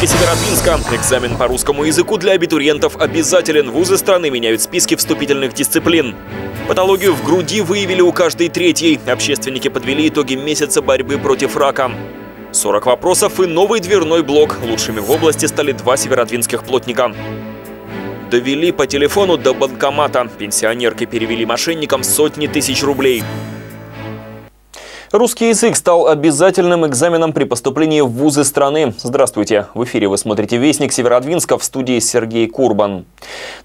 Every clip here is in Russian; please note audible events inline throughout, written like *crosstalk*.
Выпускники Северодвинска. Экзамен по русскому языку для абитуриентов обязателен. Вузы страны меняют списки вступительных дисциплин. Патологию в груди выявили у каждой третьей. Общественники подвели итоги месяца борьбы против рака. 40 вопросов и новый дверной блок. Лучшими в области стали два северодвинских плотника. Довели по телефону до банкомата. Пенсионерки перевели мошенникам сотни тысяч рублей. Русский язык стал обязательным экзаменом при поступлении в вузы страны. Здравствуйте! В эфире вы смотрите «Вестник Северодвинска» в студии Сергей Курбан.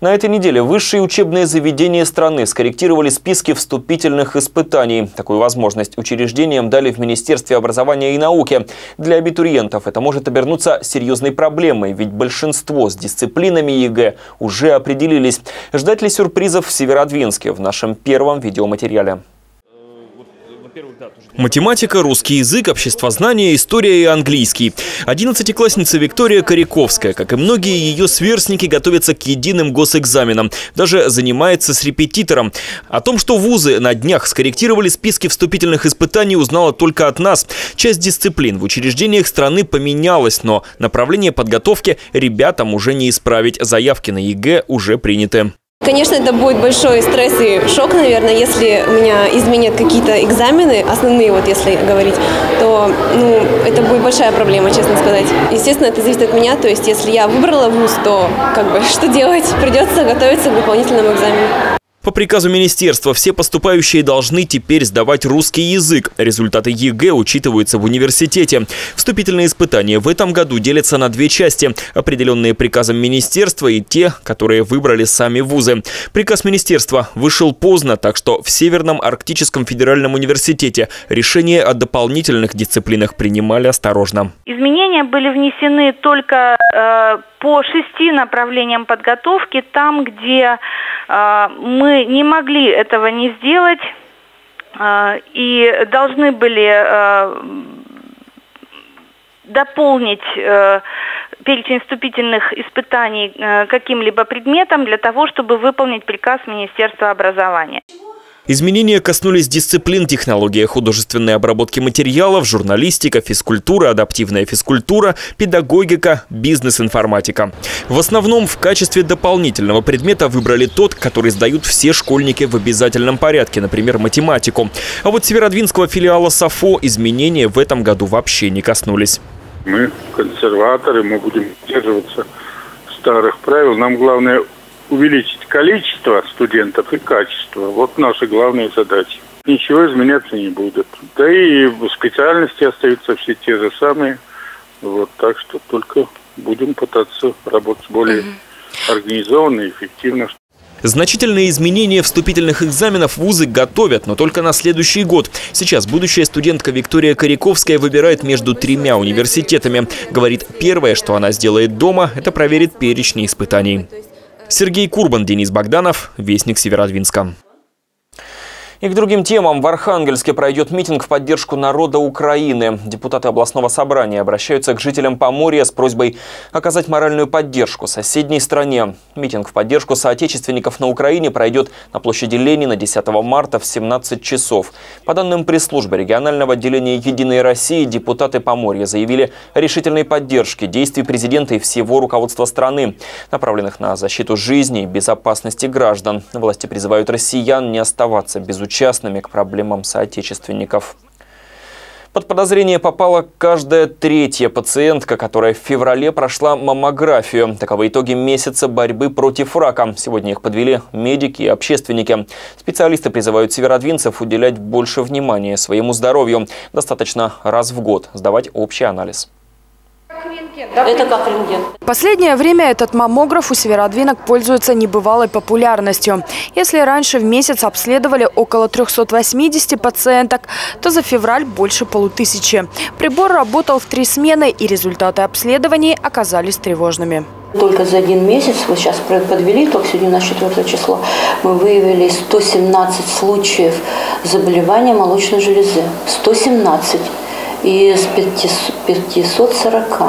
На этой неделе высшие учебные заведения страны скорректировали списки вступительных испытаний. Такую возможность учреждениям дали в Министерстве образования и науки. Для абитуриентов это может обернуться серьезной проблемой, ведь большинство с дисциплинами ЕГЭ уже определились. Ждать ли сюрпризов в Северодвинске в нашем первом видеоматериале? Математика, русский язык, обществознание, история и английский. Одиннадцатиклассница Виктория Коряковская, как и многие ее сверстники, готовится к единым госэкзаменам. Даже занимается с репетитором. О том, что вузы на днях скорректировали списки вступительных испытаний, узнала только от нас. Часть дисциплин в учреждениях страны поменялась, но направление подготовки ребятам уже не исправить. Заявки на ЕГЭ уже приняты. Конечно, это будет большой стресс и шок, наверное, если у меня изменят какие-то экзамены, основные, вот если говорить, то ну, это будет большая проблема, честно сказать. Естественно, это зависит от меня, то есть если я выбрала вуз, то как бы *laughs* что делать? Придется готовиться к дополнительному экзамену. По приказу министерства все поступающие должны теперь сдавать русский язык. Результаты ЕГЭ учитываются в университете. Вступительные испытания в этом году делятся на две части, определенные приказом министерства и те, которые выбрали сами вузы. Приказ министерства вышел поздно, так что в Северном Арктическом федеральном университете решение о дополнительных дисциплинах принимали осторожно. Изменения были внесены только э, по шести направлениям подготовки, там, где э, мы не могли этого не сделать э, и должны были э, дополнить э, перечень вступительных испытаний э, каким-либо предметом для того, чтобы выполнить приказ Министерства образования. Изменения коснулись дисциплин технология художественной обработки материалов, журналистика, физкультура, адаптивная физкультура, педагогика, бизнес-информатика. В основном в качестве дополнительного предмета выбрали тот, который сдают все школьники в обязательном порядке, например, математику. А вот северодвинского филиала САФО изменения в этом году вообще не коснулись. Мы консерваторы, мы будем держаться старых правил. Нам главное увеличить количество студентов и качество. Вот наши главные задачи. Ничего изменяться не будет. Да и специальности остаются все те же самые. Вот так что только будем пытаться работать более организованно и эффективно. Значительные изменения вступительных экзаменов вузы готовят, но только на следующий год. Сейчас будущая студентка Виктория Коряковская выбирает между тремя университетами. Говорит, первое, что она сделает дома, это проверит перечни испытаний. Сергей Курбан, Денис Богданов, Вестник Северодвинска. И к другим темам. В Архангельске пройдет митинг в поддержку народа Украины. Депутаты областного собрания обращаются к жителям Поморья с просьбой оказать моральную поддержку соседней стране. Митинг в поддержку соотечественников на Украине пройдет на площади Ленина 10 марта в 17 часов. По данным пресс-службы регионального отделения «Единой России», депутаты Поморья заявили о решительной поддержке действий президента и всего руководства страны, направленных на защиту жизни и безопасности граждан. Власти призывают россиян не оставаться без безучастными к проблемам соотечественников. Под подозрение попала каждая третья пациентка, которая в феврале прошла маммографию. Таковы итоги месяца борьбы против рака. Сегодня их подвели медики и общественники. Специалисты призывают северодвинцев уделять больше внимания своему здоровью. Достаточно раз в год сдавать общий анализ. Это как рентген. Последнее время этот маммограф у северодвинок пользуется небывалой популярностью. Если раньше в месяц обследовали около 380 пациенток, то за февраль больше полутысячи. Прибор работал в три смены, и результаты обследований оказались тревожными. Только за один месяц, вот сейчас подвели итог, сегодня у нас 4 число, мы выявили 117 случаев заболевания молочной железы. 117. Из 540,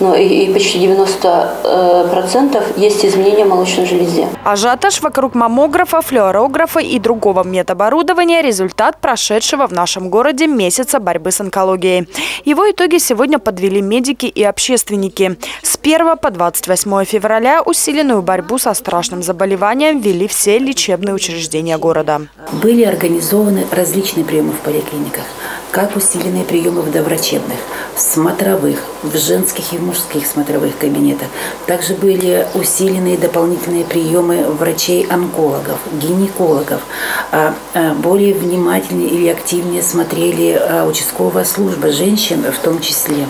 ну и, и почти 90 э, процентов есть изменения в молочной железе. Ажиотаж вокруг маммографа, флюорографа и другого медоборудования – результат прошедшего в нашем городе месяца борьбы с онкологией. Его итоги сегодня подвели медики и общественники. С 1 по 28 февраля усиленную борьбу со страшным заболеванием вели все лечебные учреждения города. Были организованы различные приемы в поликлиниках, как усиленные приемы в доврачебных, в смотровых, в женских и мужских смотровых кабинетах. Также были усиленные дополнительные приемы врачей-онкологов, гинекологов. А, а, более внимательнее или активнее смотрели а, участковая служба женщин в том числе.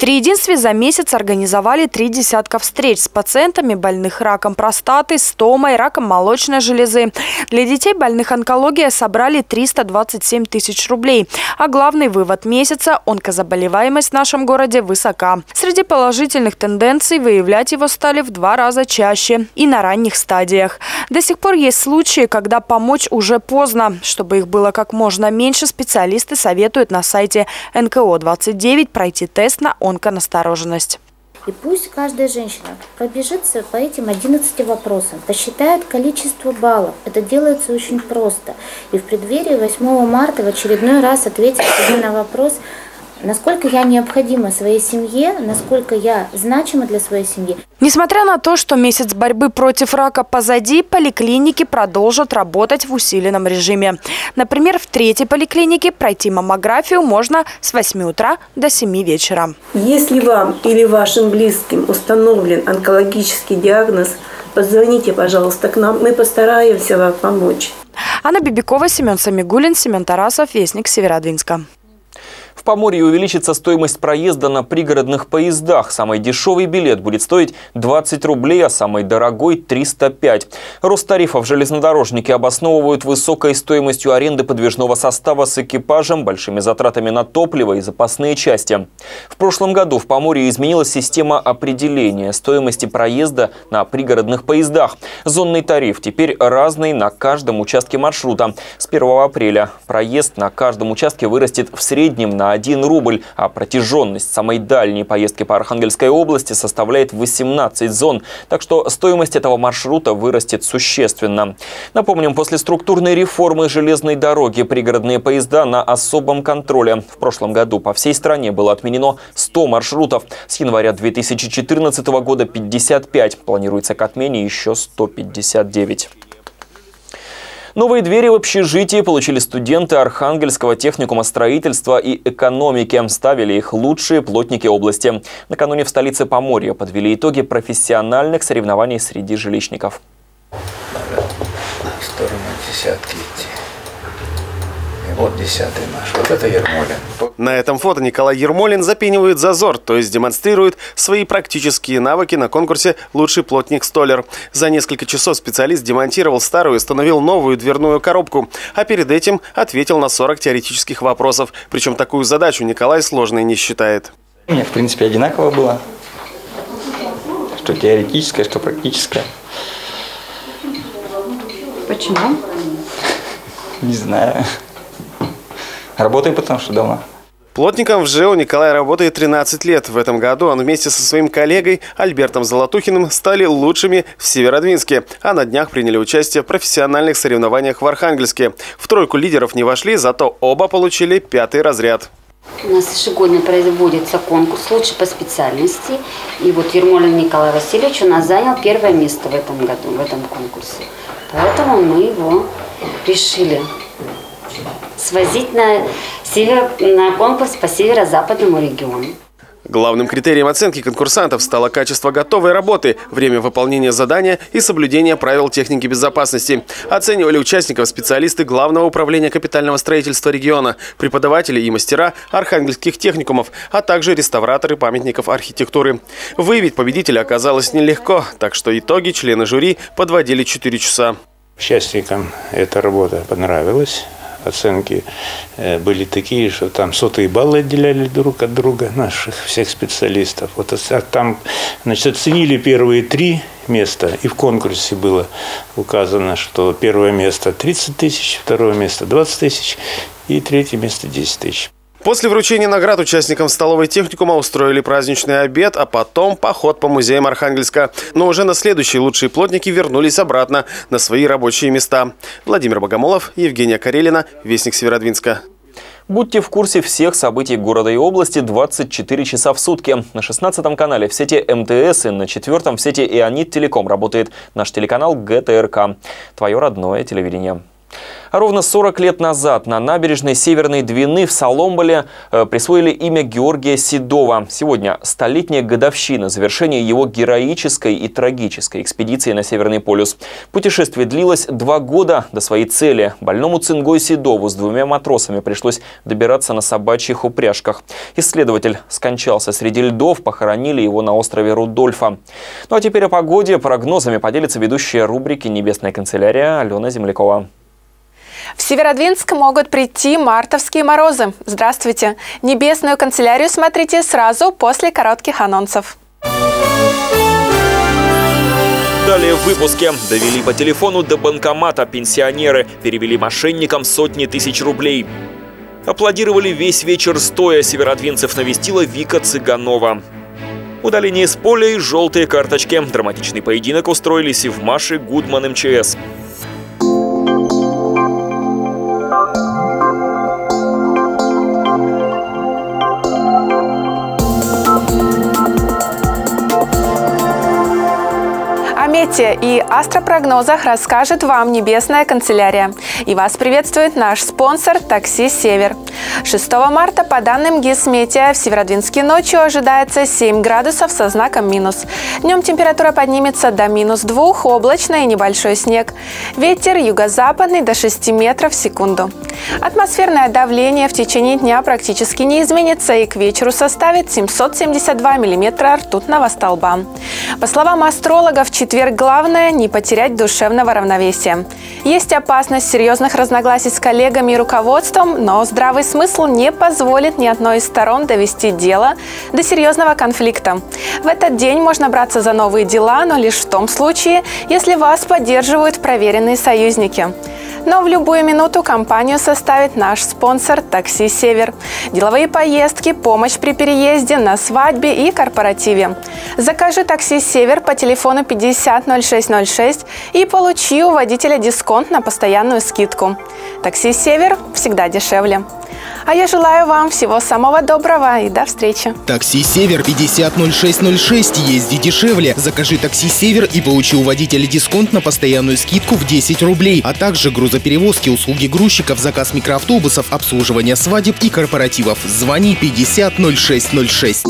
Триединстве за месяц организовали три десятка встреч с пациентами больных раком простаты, стомой, раком молочной железы. Для детей больных онкологией собрали 327 тысяч рублей. А главный вывод месяца – онкозаболеваемость в нашем городе высока. Среди положительных тенденций выявлять его стали в два раза чаще и на ранних стадиях. До сих пор есть случаи, когда помочь уже поздно. Чтобы их было как можно меньше, специалисты советуют на сайте НКО-29 пройти тест на онконастороженность. И пусть каждая женщина пробежится по этим 11 вопросам, посчитает количество баллов. Это делается очень просто. И в преддверии 8 марта в очередной раз ответить себе на вопрос, насколько я необходима своей семье, насколько я значима для своей семьи. Несмотря на то, что месяц борьбы против рака позади, поликлиники продолжат работать в усиленном режиме. Например, в третьей поликлинике пройти маммографию можно с 8 утра до 7 вечера. Если вам или вашим близким установлен онкологический диагноз, позвоните, пожалуйста, к нам, мы постараемся вам помочь. Анна Бибикова, Семен Самигулин, Семен Тарасов, Вестник Северодвинска. Поморье увеличится стоимость проезда на пригородных поездах. Самый дешевый билет будет стоить 20 рублей, а самый дорогой – 305. Рост тарифов железнодорожники обосновывают высокой стоимостью аренды подвижного состава с экипажем, большими затратами на топливо и запасные части. В прошлом году в Поморье изменилась система определения стоимости проезда на пригородных поездах. Зонный тариф теперь разный на каждом участке маршрута. С 1 апреля проезд на каждом участке вырастет в среднем на 1 рубль, а протяженность самой дальней поездки по Архангельской области составляет 18 зон. Так что стоимость этого маршрута вырастет существенно. Напомним, после структурной реформы железной дороги пригородные поезда на особом контроле. В прошлом году по всей стране было отменено 100 маршрутов. С января 2014 года 55. Планируется к отмене еще 159. Новые двери в общежитии получили студенты Архангельского техникума строительства и экономики. Ставили их лучшие плотники области. Накануне в столице Поморья подвели итоги профессиональных соревнований среди жилищников. В десятки идти. Вот десятый наш. Вот это Ермолин. На этом фото Николай Ермолин запенивает зазор, то есть демонстрирует свои практические навыки на конкурсе «Лучший плотник-столер». За несколько часов специалист демонтировал старую и установил новую дверную коробку, а перед этим ответил на 40 теоретических вопросов. Причем такую задачу Николай сложной не считает. У меня, в принципе, одинаково было. Что теоретическое, что практическое. Почему? Не знаю. Работаю потому что давно. Плотником в ЖЭО Николай работает 13 лет. В этом году он вместе со своим коллегой Альбертом Золотухиным стали лучшими в Северодвинске, а на днях приняли участие в профессиональных соревнованиях в Архангельске. В тройку лидеров не вошли, зато оба получили пятый разряд. У нас ежегодно производится конкурс «Лучше по специальности». И вот Ермолин Николай Васильевич у нас занял первое место в этом году, в этом конкурсе. Поэтому мы его решили свозить на, север, на конкурс по северо-западному региону. Главным критерием оценки конкурсантов стало качество готовой работы, время выполнения задания и соблюдение правил техники безопасности. Оценивали участников специалисты Главного управления капитального строительства региона, преподаватели и мастера архангельских техникумов, а также реставраторы памятников архитектуры. Выявить победителя оказалось нелегко, так что итоги члены жюри подводили 4 часа. Участникам эта работа понравилась оценки э, были такие, что там сотые баллы отделяли друг от друга наших всех специалистов. Вот там, значит, оценили первые три места, и в конкурсе было указано, что первое место 30 тысяч, второе место 20 тысяч, и третье место 10 тысяч. После вручения наград участникам столовой техникума устроили праздничный обед, а потом поход по музеям Архангельска. Но уже на следующие лучшие плотники вернулись обратно на свои рабочие места. Владимир Богомолов, Евгения Карелина, Вестник Северодвинска. Будьте в курсе всех событий города и области 24 часа в сутки. На 16 канале в сети МТС и на четвертом в сети Ионит Телеком работает наш телеканал ГТРК. Твое родное телевидение. А ровно 40 лет назад на набережной Северной Двины в Соломболе э, присвоили имя Георгия Седова. Сегодня столетняя годовщина завершения его героической и трагической экспедиции на Северный полюс. Путешествие длилось два года до своей цели. Больному цингой Седову с двумя матросами пришлось добираться на собачьих упряжках. Исследователь скончался среди льдов, похоронили его на острове Рудольфа. Ну а теперь о погоде. Прогнозами поделится ведущая рубрики «Небесная канцелярия» Алена Землякова. В Северодвинск могут прийти мартовские морозы. Здравствуйте! Небесную канцелярию смотрите сразу после коротких анонсов. Далее в выпуске. Довели по телефону до банкомата пенсионеры. Перевели мошенникам сотни тысяч рублей. Аплодировали весь вечер стоя. Северодвинцев навестила Вика Цыганова. Удаление с поля и желтые карточки. Драматичный поединок устроили Севмаш и Гудман МЧС. Мете и астропрогнозах расскажет вам Небесная канцелярия. И вас приветствует наш спонсор «Такси Север». 6 марта по данным Гисметеа в Северодвинске ночью ожидается 7 градусов со знаком минус. Днем температура поднимется до минус 2, облачно и небольшой снег. Ветер юго-западный до 6 метров в секунду. Атмосферное давление в течение дня практически не изменится и к вечеру составит 772 миллиметра ртутного столба. По словам астрологов, четверг главное – не потерять душевного равновесия. Есть опасность серьезных разногласий с коллегами и руководством, но здравый смысл не позволит ни одной из сторон довести дело до серьезного конфликта. В этот день можно браться за новые дела, но лишь в том случае, если вас поддерживают проверенные союзники. Но в любую минуту компанию составит наш спонсор «Такси Север». Деловые поездки, помощь при переезде, на свадьбе и корпоративе. Закажи «Такси Север» по телефону 500606 и получи у водителя дисконт на постоянную скидку. «Такси Север» всегда дешевле. А я желаю вам всего самого доброго и до встречи. Такси «Север» 500606. Езди дешевле. Закажи такси «Север» и получи у водителя дисконт на постоянную скидку в 10 рублей, а также грузоперевозки, услуги грузчиков, заказ микроавтобусов, обслуживание свадеб и корпоративов. Звони 500606.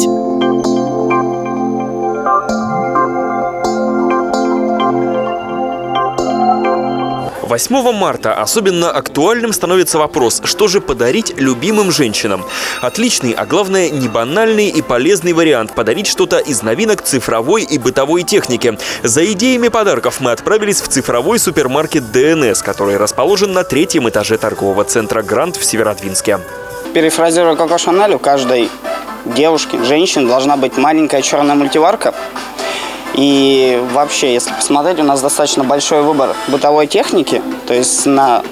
8 марта особенно актуальным становится вопрос, что же подарить любимым женщинам. Отличный, а главное не банальный и полезный вариант – подарить что-то из новинок цифровой и бытовой техники. За идеями подарков мы отправились в цифровой супермаркет ДНС, который расположен на третьем этаже торгового центра «Грант» в Северодвинске. Перефразируя Коко Шанель, у каждой девушки, женщины должна быть маленькая черная мультиварка, и вообще, если посмотреть, у нас достаточно большой выбор бытовой техники, то есть на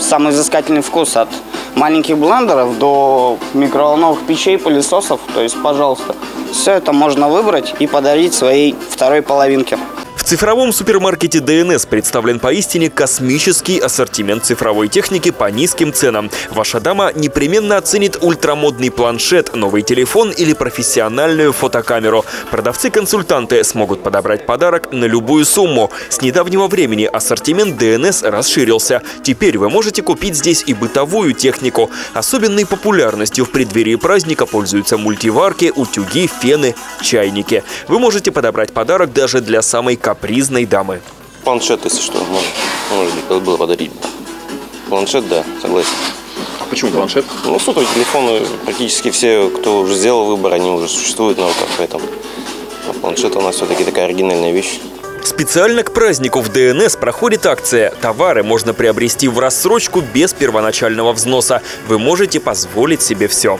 самый взыскательный вкус от маленьких блендеров до микроволновых печей, пылесосов. То есть, пожалуйста, все это можно выбрать и подарить своей второй половинке. В цифровом супермаркете ДНС представлен поистине космический ассортимент цифровой техники по низким ценам. Ваша дама непременно оценит ультрамодный планшет, новый телефон или профессиональную фотокамеру. Продавцы-консультанты смогут подобрать подарок на любую сумму. С недавнего времени ассортимент ДНС расширился. Теперь вы можете купить здесь и бытовую технику. Особенной популярностью в преддверии праздника пользуются мультиварки, утюги, фены, чайники. Вы можете подобрать подарок даже для самой капризной дамы. Планшет, если что, можно, можно было подарить. Планшет, да, согласен. А почему планшет? Ну, сотовые телефоны, практически все, кто уже сделал выбор, они уже существуют на руках, поэтому а планшет у нас все-таки такая оригинальная вещь. Специально к празднику в ДНС проходит акция. Товары можно приобрести в рассрочку без первоначального взноса. Вы можете позволить себе все.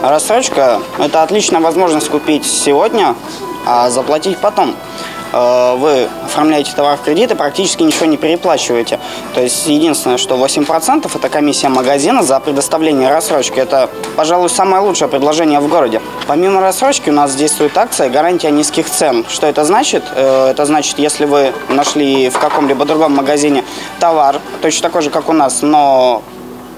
Рассрочка – это отличная возможность купить сегодня, а заплатить потом. Э, вы оформляете товар в кредит и практически ничего не переплачиваете. То есть единственное, что 8% это комиссия магазина за предоставление рассрочки. Это, пожалуй, самое лучшее предложение в городе. Помимо рассрочки у нас действует акция «Гарантия низких цен». Что это значит? Э, это значит, если вы нашли в каком-либо другом магазине товар, точно такой же, как у нас, но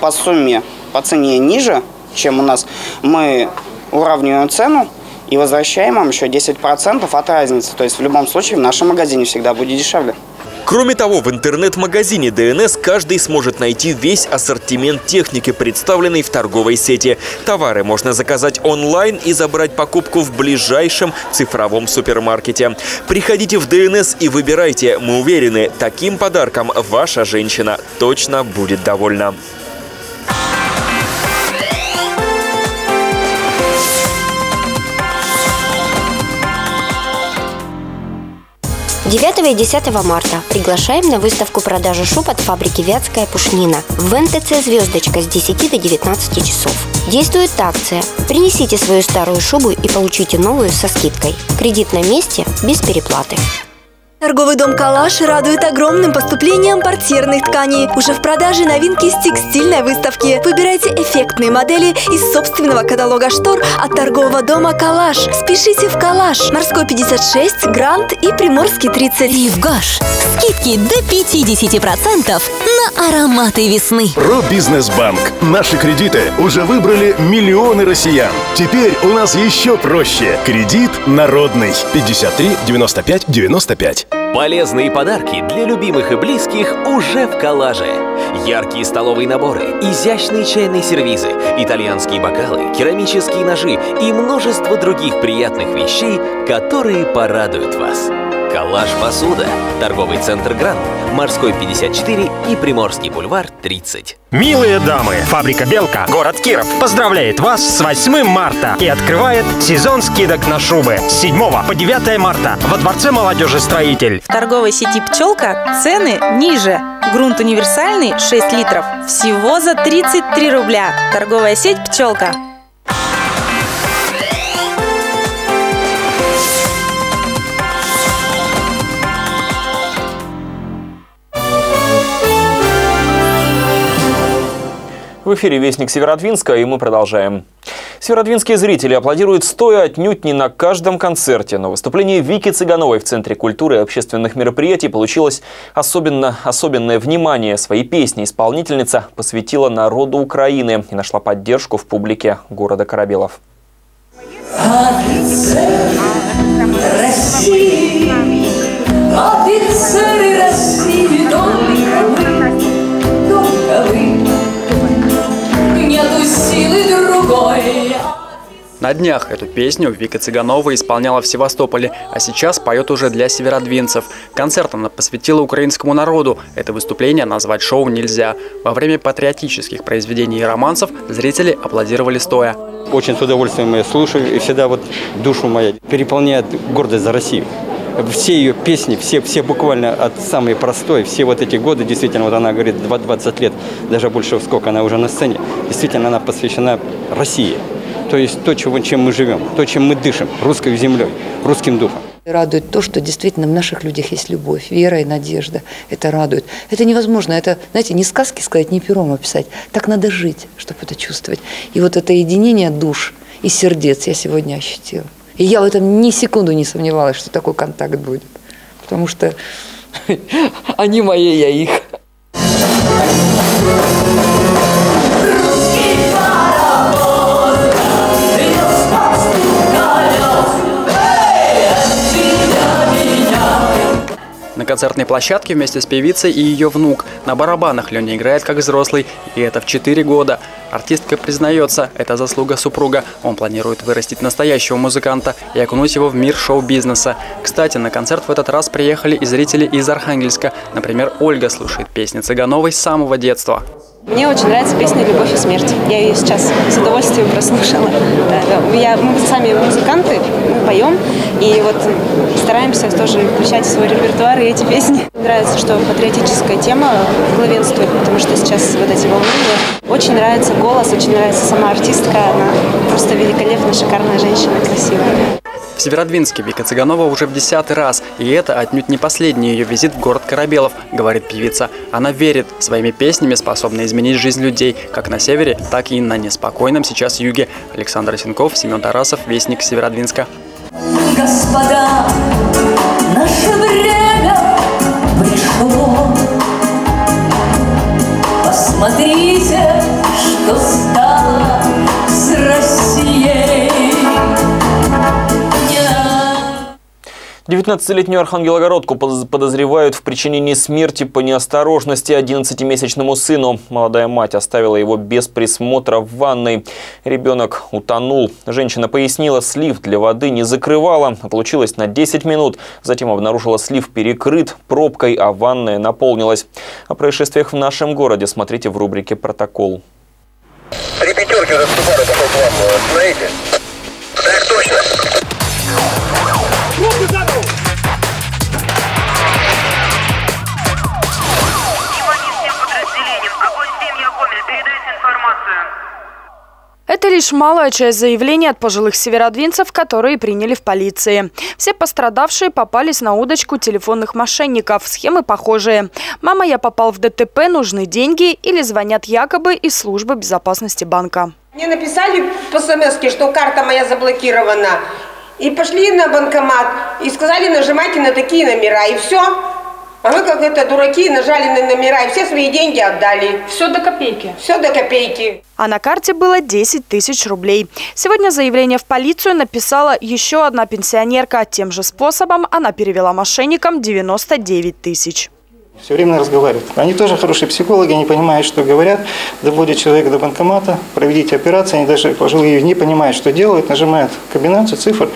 по сумме, по цене ниже, чем у нас, мы уравниваем цену и возвращаем вам еще 10% от разницы. То есть в любом случае в нашем магазине всегда будет дешевле. Кроме того, в интернет-магазине ДНС каждый сможет найти весь ассортимент техники, представленный в торговой сети. Товары можно заказать онлайн и забрать покупку в ближайшем цифровом супермаркете. Приходите в ДНС и выбирайте. Мы уверены, таким подарком ваша женщина точно будет довольна. 9 и 10 марта приглашаем на выставку продажи шуб от фабрики «Вятская пушнина» в НТЦ «Звездочка» с 10 до 19 часов. Действует акция. Принесите свою старую шубу и получите новую со скидкой. Кредит на месте без переплаты. Торговый дом «Калаш» радует огромным поступлением портьерных тканей. Уже в продаже новинки с текстильной выставки. Выбирайте эффектные модели из собственного каталога штор от торгового дома «Калаш». Спешите в «Калаш». Морской 56, Грант и Приморский 30. Ривгаш. Скидки до 50% на ароматы весны. Пробизнесбанк. Наши кредиты уже выбрали миллионы россиян. Теперь у нас еще проще. Кредит народный. 53 95 95. Полезные подарки для любимых и близких уже в коллаже. Яркие столовые наборы, изящные чайные сервизы, итальянские бокалы, керамические ножи и множество других приятных вещей, которые порадуют вас. Коллаж посуда, торговый центр Гранд, Морской 54 и Приморский бульвар 30. Милые дамы, фабрика «Белка», город Киров, поздравляет вас с 8 марта и открывает сезон скидок на шубы с 7 по 9 марта во Дворце молодежи «Строитель». В торговой сети «Пчелка» цены ниже. Грунт универсальный 6 литров всего за 33 рубля. Торговая сеть «Пчелка». В эфире «Вестник Северодвинска» и мы продолжаем. Северодвинские зрители аплодируют стоя отнюдь не на каждом концерте, но выступление Вики Цыгановой в Центре культуры и общественных мероприятий получилось особенно, особенное внимание. Свои песни исполнительница посвятила народу Украины и нашла поддержку в публике города Корабелов. России, На днях эту песню Вика Цыганова исполняла в Севастополе, а сейчас поет уже для северодвинцев. Концерт она посвятила украинскому народу. Это выступление назвать шоу нельзя. Во время патриотических произведений и романсов зрители аплодировали стоя. Очень с удовольствием я слушаю, и всегда вот душу моя переполняет гордость за Россию все ее песни, все, все буквально от самой простой, все вот эти годы, действительно, вот она говорит, 20 лет, даже больше сколько она уже на сцене, действительно, она посвящена России. То есть то, чем мы живем, то, чем мы дышим, русской землей, русским духом. Радует то, что действительно в наших людях есть любовь, вера и надежда. Это радует. Это невозможно. Это, знаете, не сказки сказать, не пером описать. Так надо жить, чтобы это чувствовать. И вот это единение душ и сердец я сегодня ощутила. И я в этом ни секунду не сомневалась, что такой контакт будет. Потому что *laughs* они мои, я их. Концертной площадке вместе с певицей и ее внук. На барабанах Леня играет как взрослый, и это в 4 года. Артистка признается, это заслуга супруга. Он планирует вырастить настоящего музыканта и окунуть его в мир шоу-бизнеса. Кстати, на концерт в этот раз приехали и зрители из Архангельска. Например, Ольга слушает песни Цыгановой с самого детства. Мне очень нравится песня «Любовь и смерть». Я ее сейчас с удовольствием прослушала. Я, мы сами музыканты, мы поем, и вот стараемся тоже включать в свой репертуар и эти песни. Мне нравится, что патриотическая тема главенствует, потому что сейчас вот эти волнения. Очень нравится голос, очень нравится сама артистка. Она просто великолепная, шикарная женщина, красивая. В Северодвинске Вика Цыганова уже в десятый раз, и это отнюдь не последний ее визит в город Корабелов, говорит певица. Она верит, своими песнями способна изменить жизнь людей, как на севере, так и на неспокойном сейчас юге. Александр Сенков, Семен Тарасов, Вестник Северодвинска. 19-летнюю Архангелогородку подозревают в причинении смерти по неосторожности 11-месячному сыну. Молодая мать оставила его без присмотра в ванной. Ребенок утонул. Женщина пояснила, слив для воды не закрывала. Отлучилась на 10 минут. Затем обнаружила слив перекрыт пробкой, а ванная наполнилась. О происшествиях в нашем городе смотрите в рубрике «Протокол». Три пятерки уже Субару пошел к вам. Смотрите. Это лишь малая часть заявлений от пожилых северодвинцев, которые приняли в полиции. Все пострадавшие попались на удочку телефонных мошенников. Схемы похожие. «Мама, я попал в ДТП, нужны деньги» или звонят якобы из службы безопасности банка. Мне написали по смс что карта моя заблокирована. И пошли на банкомат и сказали, нажимайте на такие номера. И все. А мы как это дураки нажали на номера и все свои деньги отдали. Все до копейки? Все до копейки. А на карте было 10 тысяч рублей. Сегодня заявление в полицию написала еще одна пенсионерка. Тем же способом она перевела мошенникам 99 тысяч все время разговаривают. Они тоже хорошие психологи, они понимают, что говорят, доводят человека до банкомата, проведите операцию, они даже пожилые не понимают, что делают, нажимают комбинацию цифр,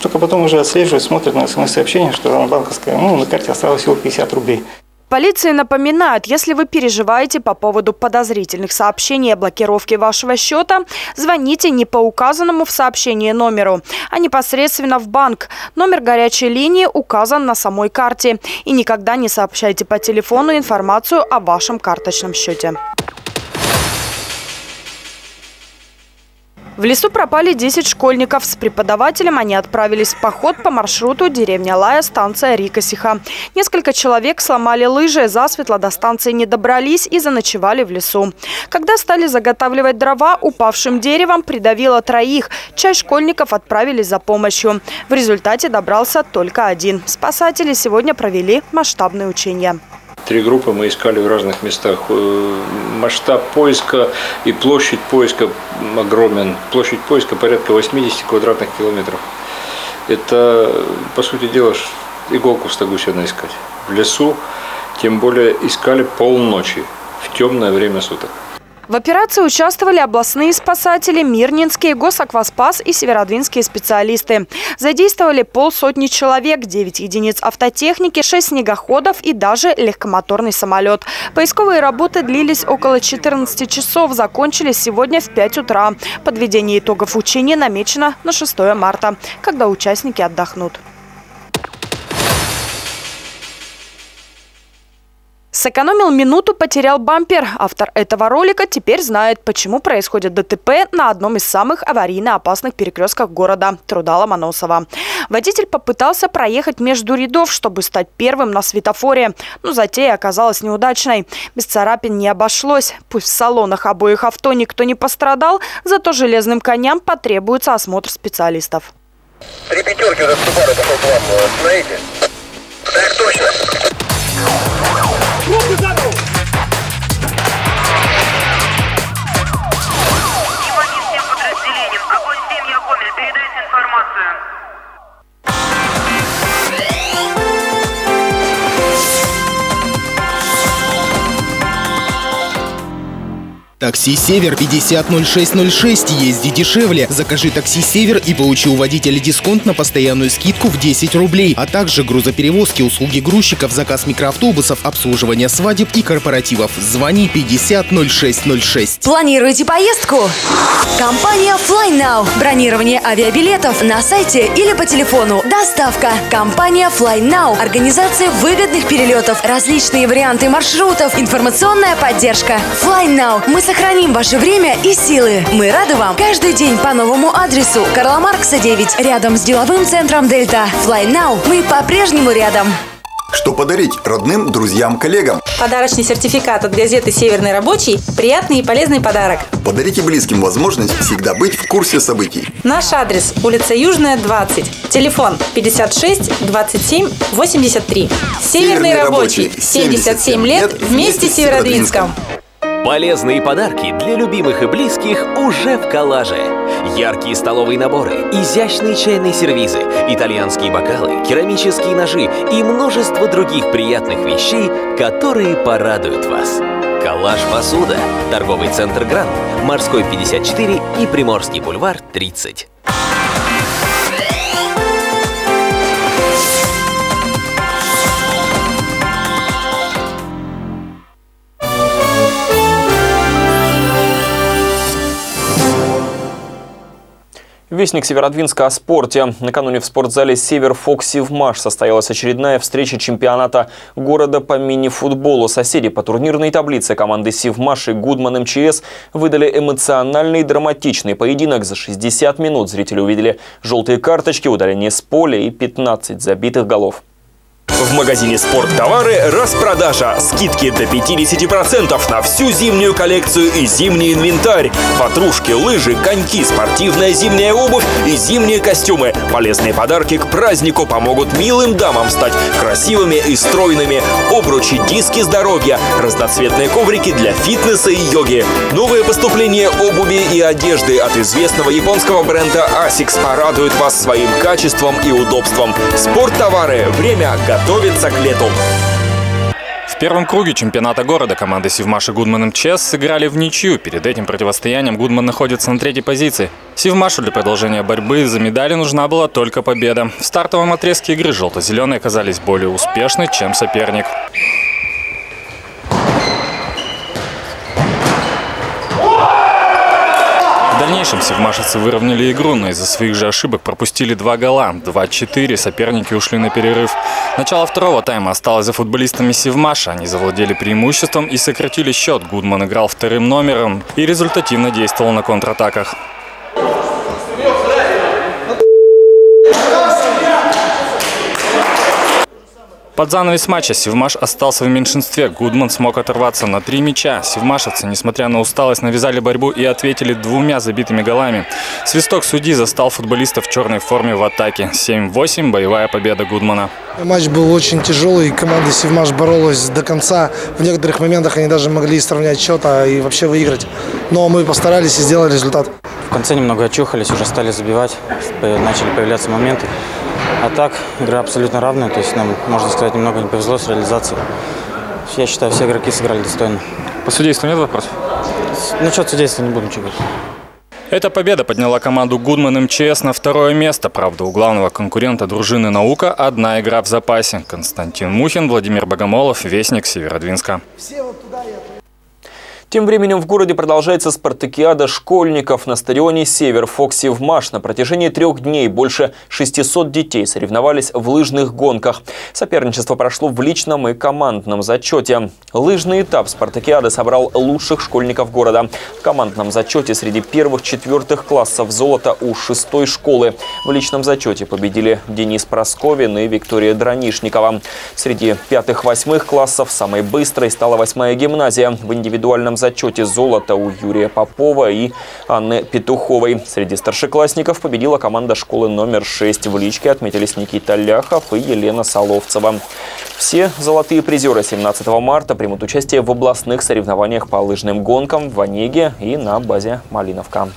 только потом уже отслеживают, смотрят на смс-сообщение, что на банковской, ну, на карте осталось всего 50 рублей. Полиции напоминают, если вы переживаете по поводу подозрительных сообщений о блокировке вашего счета, звоните не по указанному в сообщении номеру, а непосредственно в банк. Номер горячей линии указан на самой карте. И никогда не сообщайте по телефону информацию о вашем карточном счете. В лесу пропали 10 школьников. С преподавателем они отправились в поход по маршруту деревня Лая, станция Рикосиха. Несколько человек сломали лыжи, засветло до станции не добрались и заночевали в лесу. Когда стали заготавливать дрова, упавшим деревом придавило троих. Часть школьников отправились за помощью. В результате добрался только один. Спасатели сегодня провели масштабные учения. Три группы мы искали в разных местах. Э, масштаб поиска и площадь поиска огромен. Площадь поиска порядка 80 квадратных километров. Это, по сути дела, иголку в стогу сена искать. В лесу, тем более искали полночи, в темное время суток. В операции участвовали областные спасатели, Мирнинские, Госакваспас и северодвинские специалисты. Задействовали полсотни человек, 9 единиц автотехники, 6 снегоходов и даже легкомоторный самолет. Поисковые работы длились около 14 часов, закончились сегодня в 5 утра. Подведение итогов учения намечено на 6 марта, когда участники отдохнут. Сэкономил минуту, потерял бампер. Автор этого ролика теперь знает, почему происходит ДТП на одном из самых аварийно опасных перекрестков города – Труда-Ломоносова. Водитель попытался проехать между рядов, чтобы стать первым на светофоре. Но затея оказалась неудачной. Без царапин не обошлось. Пусть в салонах обоих авто никто не пострадал, зато железным коням потребуется осмотр специалистов. Три пятерки уже Субару пошел к вам. Смотрите. Так точно. Руки за руку! Внимание всем подразделениям! Огонь 7 я Гомель, передайте информацию. Такси «Север» 500606. Езди дешевле. Закажи такси «Север» и получи у водителя дисконт на постоянную скидку в 10 рублей, а также грузоперевозки, услуги грузчиков, заказ микроавтобусов, обслуживание свадеб и корпоративов. Звони 500606. Планируете поездку? Компания Fly Now. Бронирование авиабилетов на сайте или по телефону. Доставка. Компания Fly Now. Организация выгодных перелетов. Различные варианты маршрутов. Информационная поддержка. Fly Now. Мы Сохраним ваше время и силы. Мы рады вам каждый день по новому адресу. Карла Маркса 9, рядом с деловым центром Дельта. Fly Now. Мы по-прежнему рядом. Что подарить родным, друзьям, коллегам? Подарочный сертификат от газеты «Северный рабочий» – приятный и полезный подарок. Подарите близким возможность всегда быть в курсе событий. Наш адрес – улица Южная, 20. Телефон 56 27 83. «Северный рабочий» – 77 лет вместе с Северодвинском. Полезные подарки для любимых и близких уже в коллаже. Яркие столовые наборы, изящные чайные сервизы, итальянские бокалы, керамические ножи и множество других приятных вещей, которые порадуют вас. Коллаж посуда, торговый центр Гранд, Морской 54 и Приморский бульвар 30. Вестник Северодвинска о спорте. Накануне в спортзале «Север Фокси в Маш» состоялась очередная встреча чемпионата города по мини-футболу. Соседи по турнирной таблице команды «Сивмаш» и «Гудман МЧС» выдали эмоциональный драматичный поединок. За 60 минут зрители увидели желтые карточки, удаление с поля и 15 забитых голов. В магазине «Спорттовары» распродажа. Скидки до 50% на всю зимнюю коллекцию и зимний инвентарь. Ватрушки, лыжи, коньки, спортивная зимняя обувь и зимние костюмы. Полезные подарки к празднику помогут милым дамам стать красивыми и стройными. Обручи, диски здоровья, разноцветные коврики для фитнеса и йоги. Новые поступления обуви и одежды от известного японского бренда ASICS порадуют вас своим качеством и удобством. «Спорттовары» – время готовить готовится к лету. В первом круге чемпионата города команды Сивмаш и Гудман МЧС сыграли в ничью. Перед этим противостоянием Гудман находится на третьей позиции. Сивмашу для продолжения борьбы за медали нужна была только победа. В стартовом отрезке игры желто-зеленые оказались более успешны, чем соперник. Дальнейшем севмашицы выровняли игру, но из-за своих же ошибок пропустили два гола. 2-4 соперники ушли на перерыв. Начало второго тайма осталось за футболистами Севмаша. Они завладели преимуществом и сократили счет. Гудман играл вторым номером и результативно действовал на контратаках. Под занавес матча Севмаш остался в меньшинстве. Гудман смог оторваться на три мяча. Севмашевцы, несмотря на усталость, навязали борьбу и ответили двумя забитыми голами. Свисток судьи застал футболистов в черной форме в атаке. 7-8 – боевая победа Гудмана. Матч был очень тяжелый. Команда Севмаш боролась до конца. В некоторых моментах они даже могли сравнять счет а и вообще выиграть. Но мы постарались и сделали результат. В конце немного очухались, уже стали забивать. Начали появляться моменты. А так, игра абсолютно равная, то есть нам, можно сказать, немного не повезло с реализацией. Я считаю, все игроки сыграли достойно. По судейству нет вопросов? Ну, что судейства не буду ничего говорить. Эта победа подняла команду Гудман МЧС на второе место. Правда, у главного конкурента дружины «Наука» одна игра в запасе. Константин Мухин, Владимир Богомолов, Вестник Северодвинска. Все вот туда и тем временем в городе продолжается спартакиада школьников на стадионе «Север» Фокси в Маш. На протяжении трех дней больше 600 детей соревновались в лыжных гонках. Соперничество прошло в личном и командном зачете. Лыжный этап спартакиады собрал лучших школьников города. В командном зачете среди первых-четвертых классов золото у шестой школы. В личном зачете победили Денис Просковин и Виктория Дранишникова. Среди пятых-восьмых классов самой быстрой стала восьмая гимназия. В индивидуальном зачете золото у Юрия Попова и Анны Петуховой. Среди старшеклассников победила команда школы номер 6. В личке отметились Никита Ляхов и Елена Соловцева. Все золотые призеры 17 марта примут участие в областных соревнованиях по лыжным гонкам в Онеге и на базе Малиновка.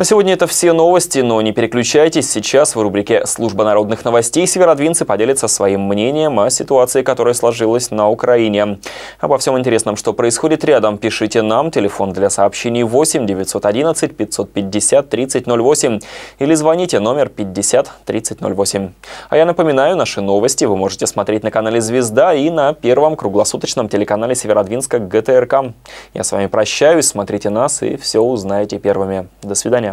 На сегодня это все новости, но не переключайтесь. Сейчас в рубрике «Служба народных новостей» северодвинцы поделятся своим мнением о ситуации, которая сложилась на Украине. Обо всем интересном, что происходит рядом, пишите нам. Телефон для сообщений 8 911 550 3008 или звоните номер 50 3008. А я напоминаю, наши новости вы можете смотреть на канале «Звезда» и на первом круглосуточном телеканале Северодвинска ГТРК. Я с вами прощаюсь, смотрите нас и все узнаете первыми. До свидания.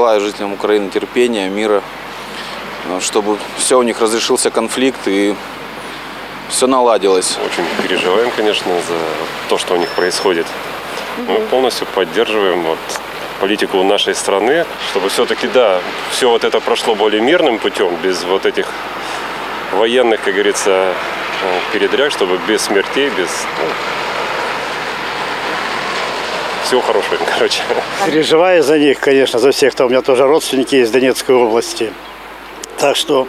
Желаю жителям Украины терпения, мира, чтобы все у них разрешился конфликт и все наладилось. Очень переживаем, конечно, за то, что у них происходит. Мы полностью поддерживаем вот политику нашей страны, чтобы все-таки, да, все вот это прошло более мирным путем, без вот этих военных, как говорится, э, передряг, чтобы без смертей, без... Ну, всего хорошего, короче. Переживаю за них, конечно, за всех. Там у меня тоже родственники есть в Донецкой области. Так что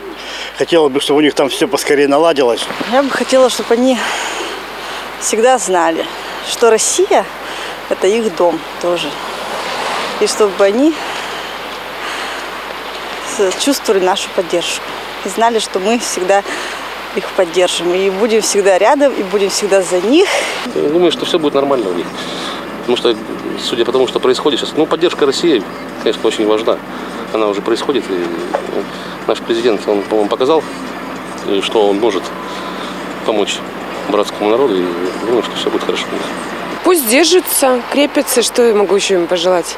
хотела бы, чтобы у них там все поскорее наладилось. Я бы хотела, чтобы они всегда знали, что Россия – это их дом тоже. И чтобы они чувствовали нашу поддержку. И знали, что мы всегда их поддержим. И будем всегда рядом, и будем всегда за них. Я думаю, что все будет нормально у них. Потому что, судя по тому, что происходит сейчас, ну, поддержка России, конечно, очень важна. Она уже происходит. И ну, наш президент, он, по-моему, показал, что он может помочь братскому народу. И думаю, что все будет хорошо. Пусть держится, крепится, что я могу еще им пожелать.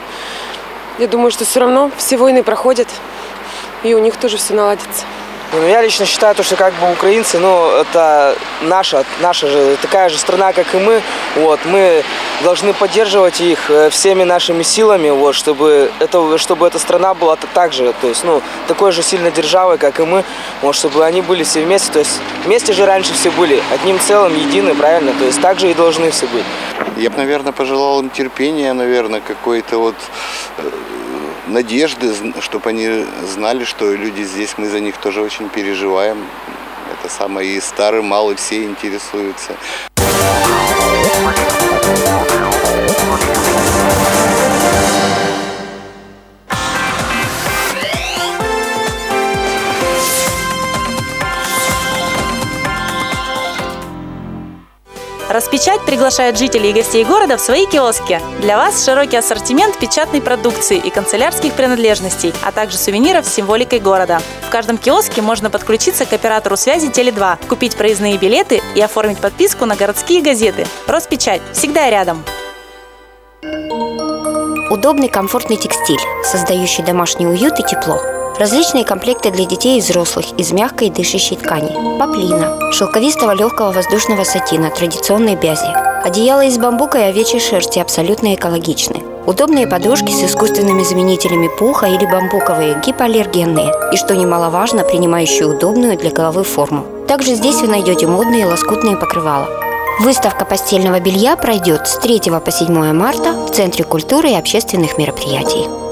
Я думаю, что все равно все войны проходят, и у них тоже все наладится. Ну, я лично считаю, что как бы украинцы, ну, это наша, наша же, такая же страна, как и мы. Вот, мы должны поддерживать их э, всеми нашими силами, вот, чтобы, это, чтобы эта страна была так же, то есть, ну, такой же сильной державой, как и мы, вот, чтобы они были все вместе, то есть, вместе же раньше все были, одним целым, едины, правильно, то есть, так же и должны все быть. Я бы, наверное, пожелал им терпения, наверное, какой-то вот э, надежды, чтобы они знали, что люди здесь, мы за них тоже очень переживаем. Это самое и старый, малый, все интересуются. Распечать приглашает жителей и гостей города в свои киоски. Для вас широкий ассортимент печатной продукции и канцелярских принадлежностей, а также сувениров с символикой города. В каждом киоске можно подключиться к оператору связи Теле2, купить проездные билеты и оформить подписку на городские газеты. Роспечать. Всегда рядом. Удобный комфортный текстиль, создающий домашний уют и тепло. Различные комплекты для детей и взрослых из мягкой дышащей ткани. Поплина, шелковистого легкого воздушного сатина, традиционной бязи. Одеяло из бамбука и овечьей шерсти абсолютно экологичны. Удобные подушки с искусственными заменителями пуха или бамбуковые, гипоаллергенные и, что немаловажно, принимающие удобную для головы форму. Также здесь вы найдете модные лоскутные покрывала. Выставка постельного белья пройдет с 3 по 7 марта в Центре культуры и общественных мероприятий.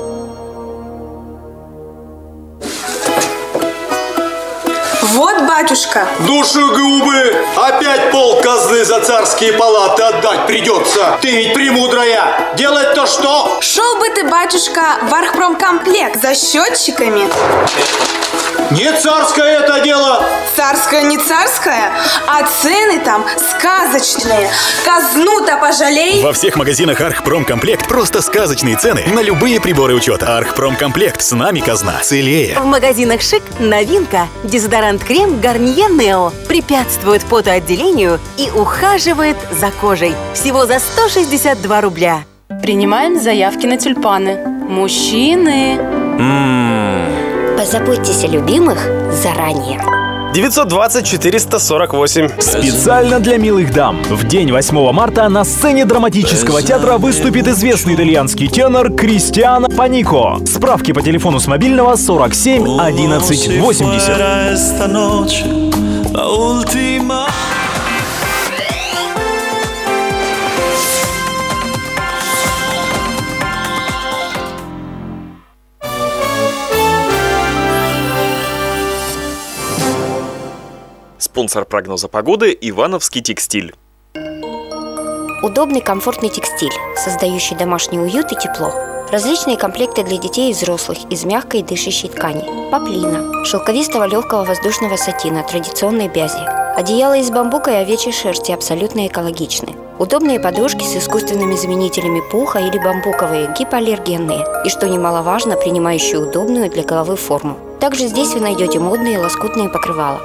Вот, батюшка. Душегубы! Опять пол казны за царские палаты отдать придется. Ты ведь премудрая. Делать-то что? Шел бы ты, батюшка, в архпромкомплект за счетчиками. Не царское это дело. Царское не царское, а цены там сказочные. Казну-то пожалей. Во всех магазинах Архпромкомплект просто сказочные цены на любые приборы учета. Архпромкомплект. С нами казна. Целее. В магазинах «Шик» новинка. Дезодорант-крем Гарнье Нео препятствует потоотделению и ухаживает за кожей. Всего за 162 рубля. Принимаем заявки на тюльпаны. Мужчины. Позаботьтесь о любимых заранее. 920 448. Специально для милых дам. В день 8 марта на сцене драматического театра выступит известный итальянский тенор Кристиано Панико. Справки по телефону с мобильного 47 11 80. Спонсор прогноза погоды – Ивановский текстиль. Удобный комфортный текстиль, создающий домашний уют и тепло. Различные комплекты для детей и взрослых из мягкой дышащей ткани. Поплина, шелковистого легкого воздушного сатина, традиционной бязи. Одеяло из бамбука и овечьей шерсти абсолютно экологичны. Удобные подушки с искусственными заменителями пуха или бамбуковые, гипоаллергенные и, что немаловажно, принимающие удобную для головы форму. Также здесь вы найдете модные лоскутные покрывала.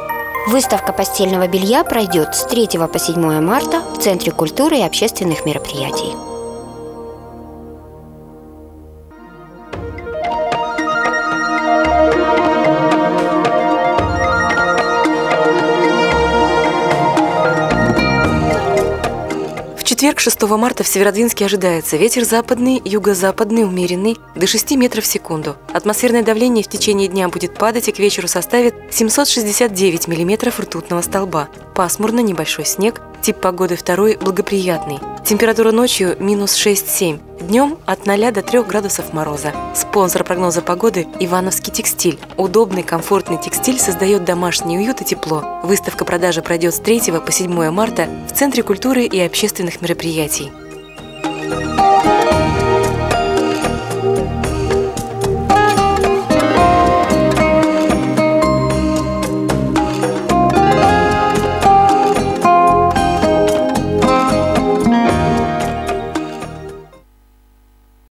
Выставка постельного белья пройдет с 3 по 7 марта в Центре культуры и общественных мероприятий. Четверг, 6 марта в Северодвинске ожидается ветер западный, юго-западный, умеренный, до 6 метров в секунду. Атмосферное давление в течение дня будет падать и к вечеру составит 769 миллиметров ртутного столба. Пасмурно, небольшой снег, тип погоды второй благоприятный. Температура ночью минус 6-7. Днем от 0 до 3 градусов мороза. Спонсор прогноза погоды – Ивановский текстиль. Удобный, комфортный текстиль создает домашний уют и тепло. Выставка продажи пройдет с 3 по 7 марта в Центре культуры и общественных мероприятий.